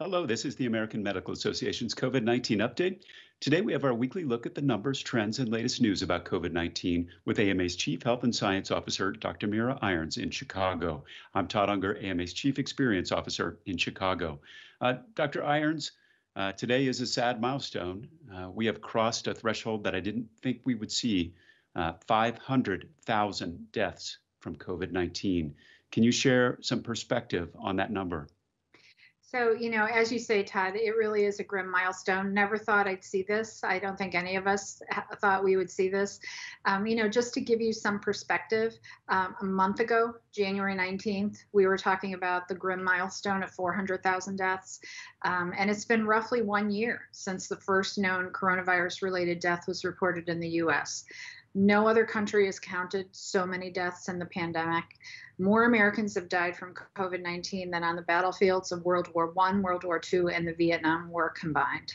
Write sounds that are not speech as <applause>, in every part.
Hello, this is the American Medical Association's COVID 19 update. Today, we have our weekly look at the numbers, trends, and latest news about COVID 19 with AMA's Chief Health and Science Officer, Dr. Mira Irons in Chicago. I'm Todd Unger, AMA's Chief Experience Officer in Chicago. Uh, Dr. Irons, uh, today is a sad milestone. Uh, we have crossed a threshold that I didn't think we would see uh, 500,000 deaths from COVID 19. Can you share some perspective on that number? So, you know, as you say, Todd, it really is a grim milestone. Never thought I'd see this. I don't think any of us thought we would see this. Um, you know, just to give you some perspective, um, a month ago, January 19th, we were talking about the grim milestone of 400,000 deaths. Um, and it's been roughly one year since the first known coronavirus related death was reported in the US. No other country has counted so many deaths in the pandemic. More Americans have died from COVID 19 than on the battlefields of World War I, World War II, and the Vietnam War combined.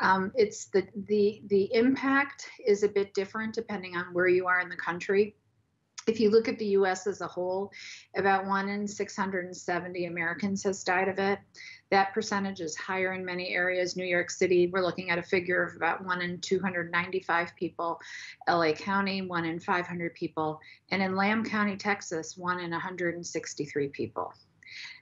Um, it's the, the, the impact is a bit different depending on where you are in the country. If you look at the US as a whole, about one in 670 Americans has died of it. That percentage is higher in many areas. New York City, we're looking at a figure of about one in 295 people. LA County, one in 500 people. And in Lamb County, Texas, one in 163 people.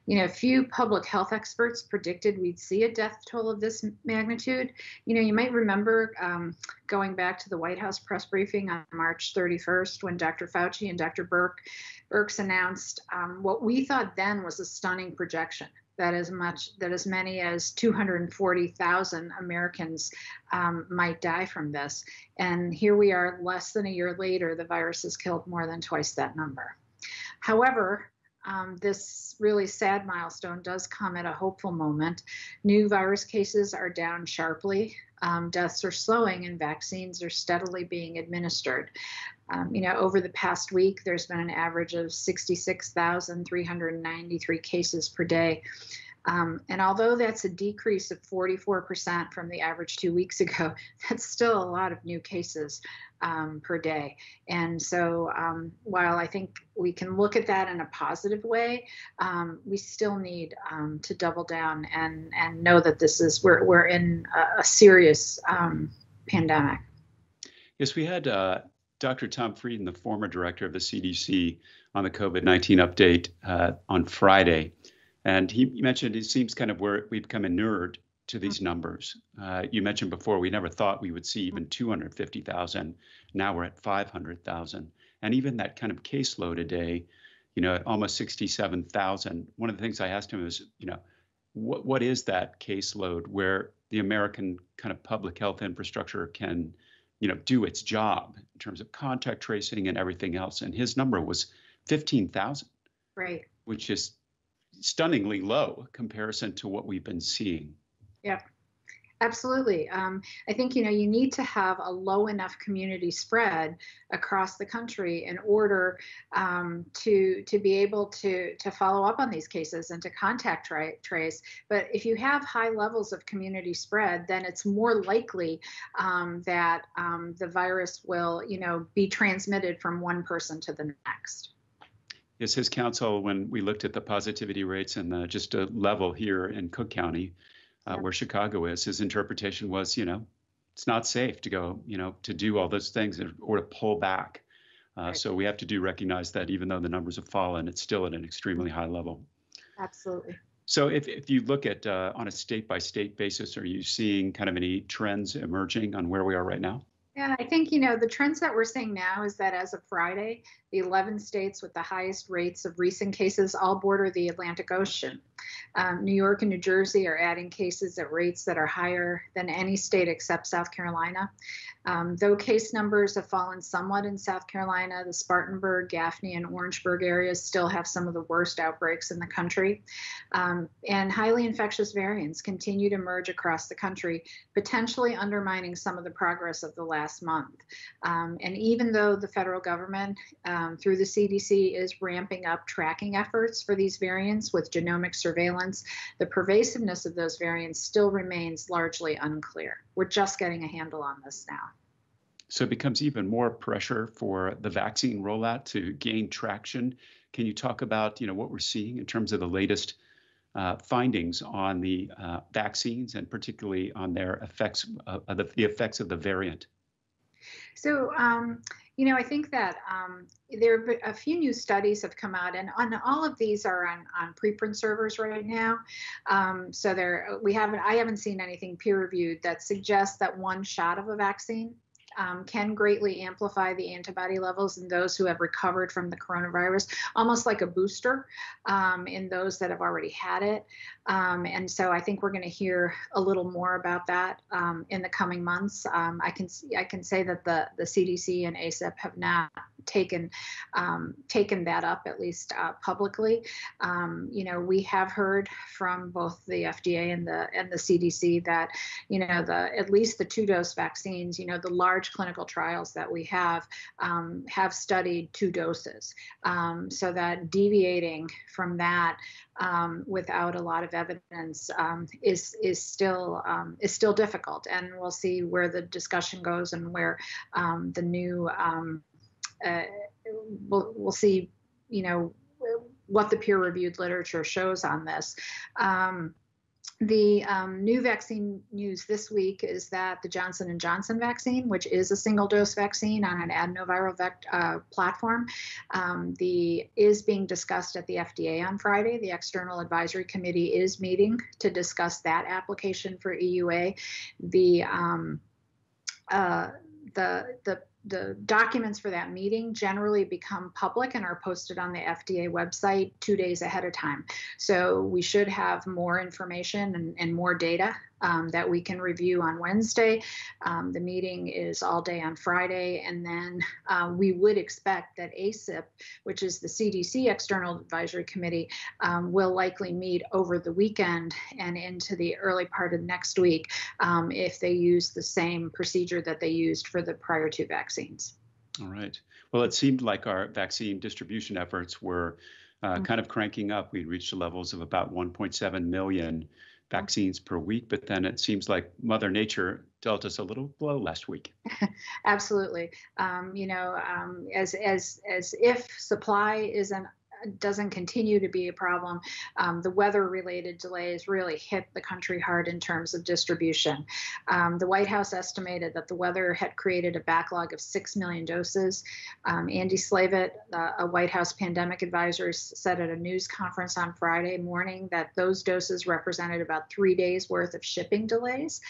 You know, few public health experts predicted we'd see a death toll of this magnitude. You know, you might remember um, going back to the White House press briefing on March 31st when Dr. Fauci and Dr. Burke, Birx announced um, what we thought then was a stunning projection that as much that as many as 240,000 Americans um, might die from this. And here we are, less than a year later, the virus has killed more than twice that number. However, um, this really sad milestone does come at a hopeful moment. New virus cases are down sharply. Um, deaths are slowing and vaccines are steadily being administered. Um, you know, over the past week, there's been an average of 66,393 cases per day. Um, and although that's a decrease of 44% from the average two weeks ago, <laughs> that's still a lot of new cases um, per day. And so um, while I think we can look at that in a positive way, um, we still need um, to double down and, and know that this is, we're, we're in a, a serious um, pandemic. Yes, we had uh, Dr. Tom Frieden, the former director of the CDC, on the COVID 19 update uh, on Friday. And he mentioned it seems kind of where we've become inured to these mm-hmm. numbers. Uh, you mentioned before we never thought we would see even 250,000. Now we're at 500,000. And even that kind of caseload a day, you know, at almost 67,000. One of the things I asked him is, you know, what what is that caseload where the American kind of public health infrastructure can, you know, do its job in terms of contact tracing and everything else? And his number was 15,000. Right. Which is stunningly low comparison to what we've been seeing. Yeah. Absolutely. Um, I think you know you need to have a low enough community spread across the country in order um, to to be able to to follow up on these cases and to contact tra- trace. But if you have high levels of community spread, then it's more likely um, that um, the virus will you know be transmitted from one person to the next. Yes, his counsel, when we looked at the positivity rates and the, just a level here in Cook County, uh, where Chicago is, his interpretation was, you know, it's not safe to go, you know, to do all those things or to pull back. Uh, right. So we have to do recognize that even though the numbers have fallen, it's still at an extremely high level. Absolutely. So if, if you look at uh, on a state by state basis, are you seeing kind of any trends emerging on where we are right now? Yeah, I think, you know, the trends that we're seeing now is that as of Friday, the 11 states with the highest rates of recent cases all border the Atlantic Ocean. Um, New York and New Jersey are adding cases at rates that are higher than any state except South Carolina. Um, though case numbers have fallen somewhat in South Carolina, the Spartanburg, Gaffney, and Orangeburg areas still have some of the worst outbreaks in the country. Um, and highly infectious variants continue to emerge across the country, potentially undermining some of the progress of the last month. Um, and even though the federal government, um, through the CDC, is ramping up tracking efforts for these variants with genomic surveillance, the pervasiveness of those variants still remains largely unclear. We're just getting a handle on this now. So it becomes even more pressure for the vaccine rollout to gain traction. Can you talk about, you know, what we're seeing in terms of the latest uh, findings on the uh, vaccines and particularly on their effects, uh, the, the, effects of the variant? So, um, you know, I think that um, there have a few new studies have come out, and on all of these are on, on preprint servers right now. Um, so there, we haven't, I haven't seen anything peer reviewed that suggests that one shot of a vaccine um, can greatly amplify the antibody levels in those who have recovered from the coronavirus, almost like a booster um, in those that have already had it. Um, and so I think we're going to hear a little more about that um, in the coming months. Um, I can I can say that the the CDC and ACIP have not taken um, taken that up at least uh, publicly. Um, you know, we have heard from both the FDA and the and the CDC that you know the at least the two dose vaccines, you know, the large clinical trials that we have um, have studied two doses, um, so that deviating from that um, without a lot of evidence um, is is still is still difficult, and we'll see where the discussion goes and where the new um, uh, we'll, we'll see, you know, what the peer-reviewed literature shows on this. Um, the um, new vaccine news this week is that the Johnson and Johnson vaccine, which is a single-dose vaccine on an adenoviral vect, uh, platform, um, the is being discussed at the FDA on Friday. The External Advisory Committee is meeting to discuss that application for EUA. The um, uh, the the the documents for that meeting generally become public and are posted on the FDA website two days ahead of time. So we should have more information and, and more data um, that we can review on Wednesday. Um, the meeting is all day on Friday, and then uh, we would expect that ACIP, which is the CDC External Advisory Committee, um, will likely meet over the weekend and into the early part of next week um, if they use the same procedure that they used for the prior two vaccines. All right. Well, it seemed like our vaccine distribution efforts were uh, mm-hmm. kind of cranking up. We reached levels of about 1.7 million vaccines per week, but then it seems like Mother Nature dealt us a little blow last week. <laughs> Absolutely. Um, you know, um, as as as if supply is an doesn't continue to be a problem, um, the weather related delays really hit the country hard in terms of distribution. Um, the White House estimated that the weather had created a backlog of 6 million doses. Um, Andy Slavitt, uh, a White House pandemic advisor, said at a news conference on Friday morning that those doses represented about three days worth of shipping delays.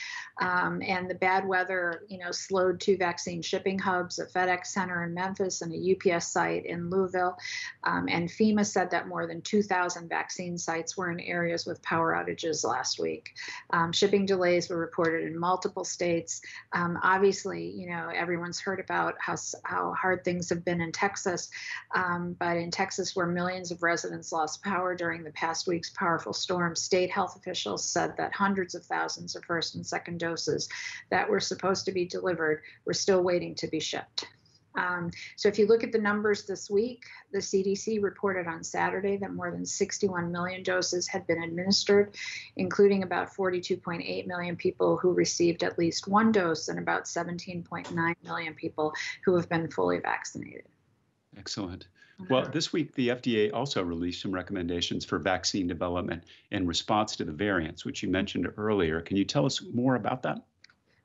Um, and the bad weather, you know, slowed two vaccine shipping hubs, a FedEx center in Memphis and a UPS site in Louisville. Um, and FEMA said that more than 2,000 vaccine sites were in areas with power outages last week. Um, shipping delays were reported in multiple states. Um, obviously, you know, everyone's heard about how, how hard things have been in Texas, um, but in Texas, where millions of residents lost power during the past week's powerful storm, state health officials said that hundreds of thousands of first and second doses that were supposed to be delivered were still waiting to be shipped. Um, so if you look at the numbers this week, the CDC reported on Saturday that more than 61 million doses had been administered, including about 42.8 million people who received at least one dose and about 17.9 million people who have been fully vaccinated. Excellent. Well, this week the FDA also released some recommendations for vaccine development in response to the variants, which you mentioned earlier. Can you tell us more about that?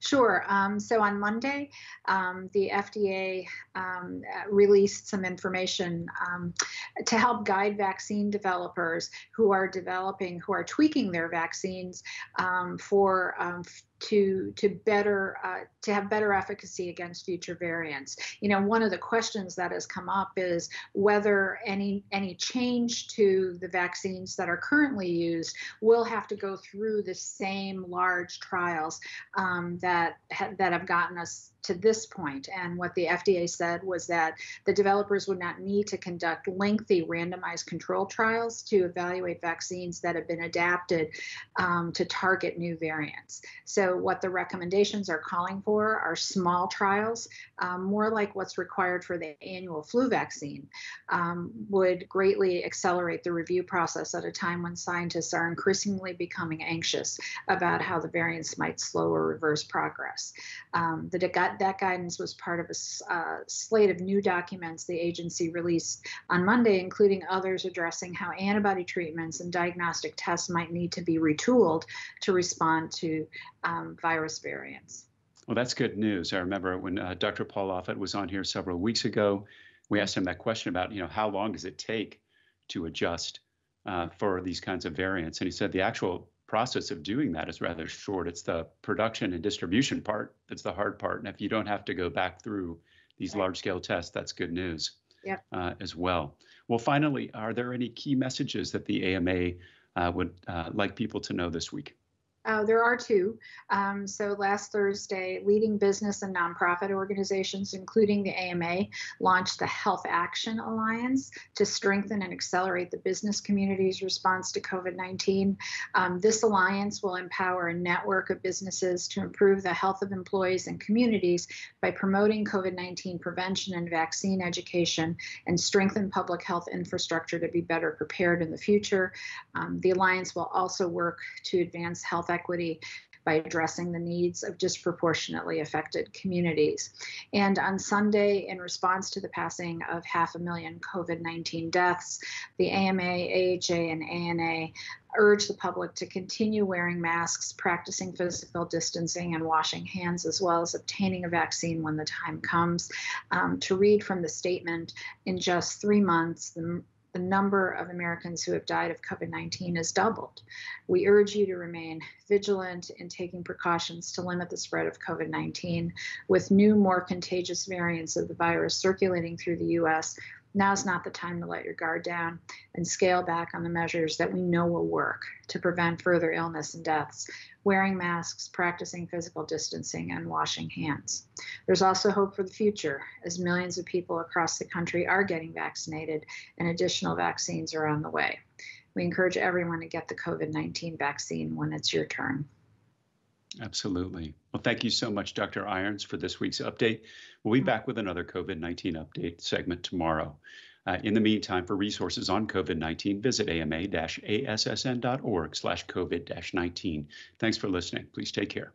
Sure. Um, so on Monday, um, the FDA um, released some information um, to help guide vaccine developers who are developing, who are tweaking their vaccines um, for um, to to better uh, to have better efficacy against future variants. You know, one of the questions that has come up is whether any any change to the vaccines that are currently used will have to go through the same large trials um, that ha- that have gotten us to this point. And what the FDA said was that the developers would not need to conduct lengthy randomized control trials to evaluate vaccines that have been adapted um, to target new variants. So, what the recommendations are calling for are small trials, um, more like what's required for the annual flu vaccine, um, would greatly accelerate the review process at a time when scientists are increasingly becoming anxious about how the variants might slow or reverse progress. Um, the that guidance was part of a uh, slate of new documents the agency released on Monday, including others addressing how antibody treatments and diagnostic tests might need to be retooled to respond to um, virus variants. Well, that's good news. I remember when uh, Dr. Paul Offit was on here several weeks ago, we asked him that question about, you know, how long does it take to adjust uh, for these kinds of variants? And he said the actual process of doing that is rather short. It's the production and distribution part that's the hard part. And if you don't have to go back through these large scale tests, that's good news yep. uh, as well. Well, finally, are there any key messages that the AMA uh, would uh, like people to know this week? Uh, there are two. Um, so last Thursday, leading business and nonprofit organizations, including the AMA, launched the Health Action Alliance to strengthen and accelerate the business community's response to COVID 19. Um, this alliance will empower a network of businesses to improve the health of employees and communities by promoting COVID 19 prevention and vaccine education and strengthen public health infrastructure to be better prepared in the future. Um, the alliance will also work to advance health equity by addressing the needs of disproportionately affected communities. And on Sunday, in response to the passing of half a million COVID 19 deaths, the AMA, AHA, and ANA urge the public to continue wearing masks, practicing physical distancing, and washing hands, as well as obtaining a vaccine when the time comes. Um, to read from the statement, in just three months, the the number of Americans who have died of COVID 19 has doubled. We urge you to remain vigilant in taking precautions to limit the spread of COVID 19. With new, more contagious variants of the virus circulating through the US, now's not the time to let your guard down and scale back on the measures that we know will work to prevent further illness and deaths wearing masks, practicing physical distancing, and washing hands. There's also hope for the future as millions of people across the country are getting vaccinated and additional vaccines are on the way. We encourage everyone to get the COVID 19 vaccine when it's your turn. Absolutely. Well, thank you so much, Dr. Irons, for this week's update. We'll be back with another COVID 19 update segment tomorrow. Uh, in the meantime, for resources on COVID-19, visit ama-assn.org slash COVID-19. Thanks for listening. Please take care.